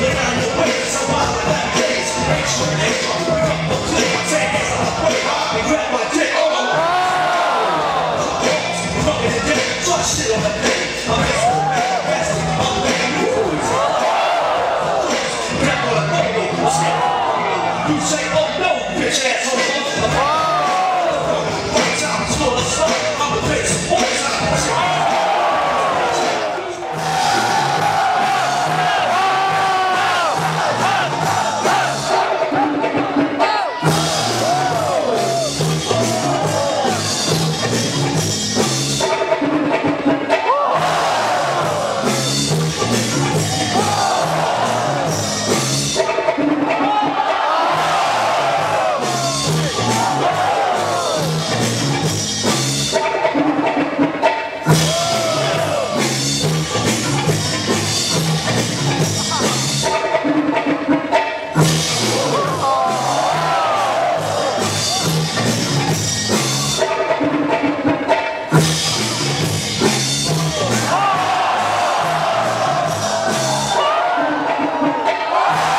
Look on the way, so while that case, make sure they Thank.